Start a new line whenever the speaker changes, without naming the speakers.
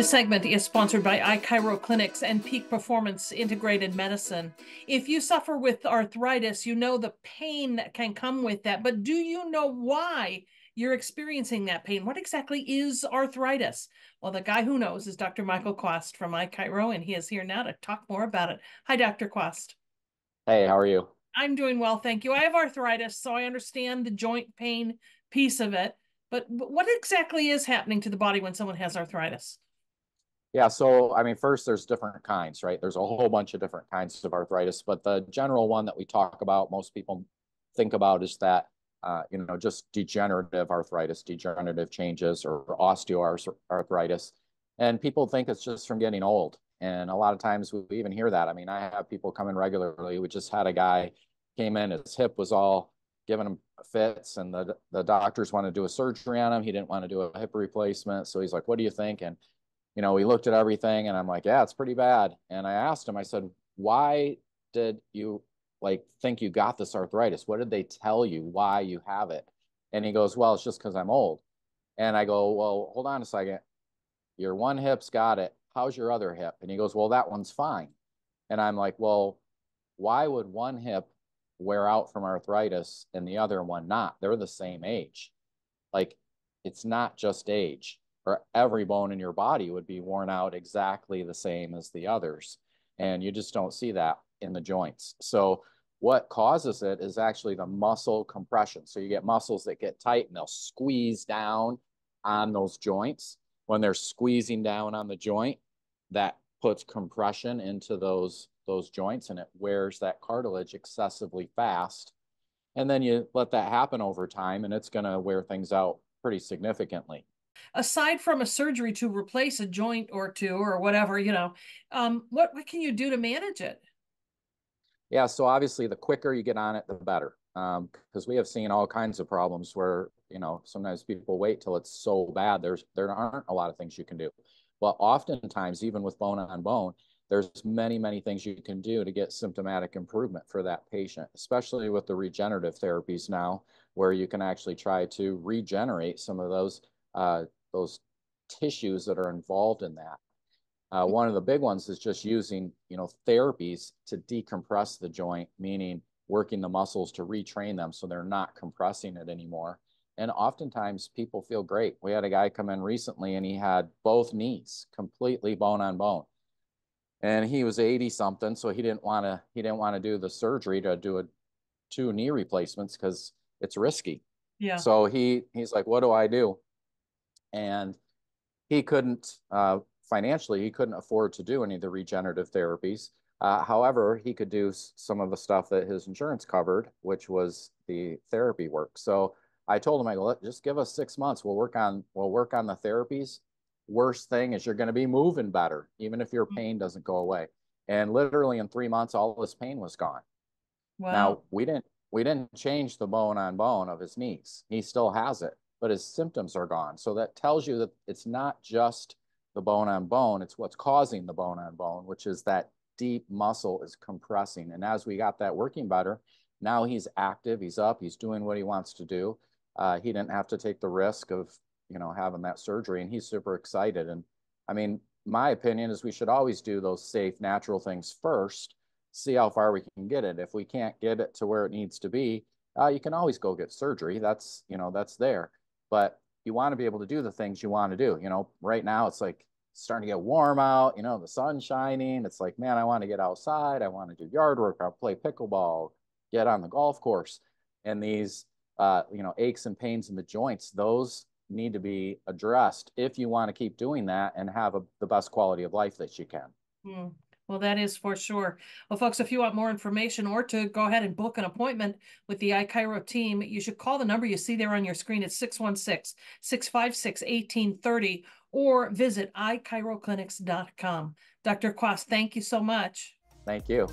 This segment is sponsored by iChiro Clinics and Peak Performance Integrated Medicine. If you suffer with arthritis, you know the pain that can come with that, but do you know why you're experiencing that pain? What exactly is arthritis? Well, the guy who knows is Dr. Michael Quast from iChiro, and he is here now to talk more about it. Hi, Dr. Quast.
Hey, how are you?
I'm doing well, thank you. I have arthritis, so I understand the joint pain piece of it. But what exactly is happening to the body when someone has arthritis?
Yeah, so I mean, first, there's different kinds, right? There's a whole bunch of different kinds of arthritis, but the general one that we talk about, most people think about is that, uh, you know, just degenerative arthritis, degenerative changes, or osteoarthritis. And people think it's just from getting old. And a lot of times we even hear that. I mean, I have people come in regularly. We just had a guy came in, his hip was all giving him fits, and the the doctors wanted to do a surgery on him. He didn't want to do a hip replacement, so he's like, "What do you think?" And you know, we looked at everything and I'm like, yeah, it's pretty bad. And I asked him, I said, why did you like think you got this arthritis? What did they tell you why you have it? And he goes, well, it's just because I'm old. And I go, well, hold on a second. Your one hip's got it. How's your other hip? And he goes, well, that one's fine. And I'm like, well, why would one hip wear out from arthritis and the other one not? They're the same age. Like, it's not just age or every bone in your body would be worn out exactly the same as the others. And you just don't see that in the joints. So what causes it is actually the muscle compression. So you get muscles that get tight and they'll squeeze down on those joints. When they're squeezing down on the joint, that puts compression into those, those joints and it wears that cartilage excessively fast. And then you let that happen over time and it's going to wear things out pretty significantly
aside from a surgery to replace a joint or two or whatever, you know, um, what, what can you do to manage it?
Yeah, so obviously the quicker you get on it, the better. Because um, we have seen all kinds of problems where, you know, sometimes people wait till it's so bad. There's there aren't a lot of things you can do. But oftentimes, even with bone on bone, there's many, many things you can do to get symptomatic improvement for that patient, especially with the regenerative therapies now, where you can actually try to regenerate some of those uh, those tissues that are involved in that. Uh, one of the big ones is just using, you know, therapies to decompress the joint, meaning working the muscles to retrain them so they're not compressing it anymore. And oftentimes people feel great. We had a guy come in recently and he had both knees completely bone on bone. And he was 80 something, so he didn't want to he didn't want to do the surgery to do a two knee replacements because it's risky. Yeah. So he he's like, what do I do? And he couldn't uh, financially he couldn't afford to do any of the regenerative therapies. Uh, however, he could do some of the stuff that his insurance covered, which was the therapy work. So I told him, I go, just give us six months. We'll work on we'll work on the therapies. Worst thing is you're going to be moving better, even if your mm. pain doesn't go away. And literally in three months, all his pain was gone. Wow. Now we didn't we didn't change the bone on bone of his knees. He still has it but his symptoms are gone. So that tells you that it's not just the bone on bone, it's what's causing the bone on bone, which is that deep muscle is compressing. And as we got that working better, now he's active, he's up, he's doing what he wants to do. Uh, he didn't have to take the risk of, you know, having that surgery and he's super excited. And I mean, my opinion is we should always do those safe, natural things first, see how far we can get it. If we can't get it to where it needs to be, uh, you can always go get surgery. That's, you know, that's there but you want to be able to do the things you want to do. You know, right now it's like starting to get warm out, you know, the sun's shining. It's like, man, I want to get outside. I want to do yard work. I'll play pickleball, get on the golf course. And these, uh, you know, aches and pains in the joints, those need to be addressed if you want to keep doing that and have a, the best quality of life that you can.
Mm. Well, that is for sure. Well, folks, if you want more information or to go ahead and book an appointment with the iChiro team, you should call the number you see there on your screen. It's 616 656 1830 or visit iChiroClinics.com. Dr. Quast, thank you so much.
Thank you.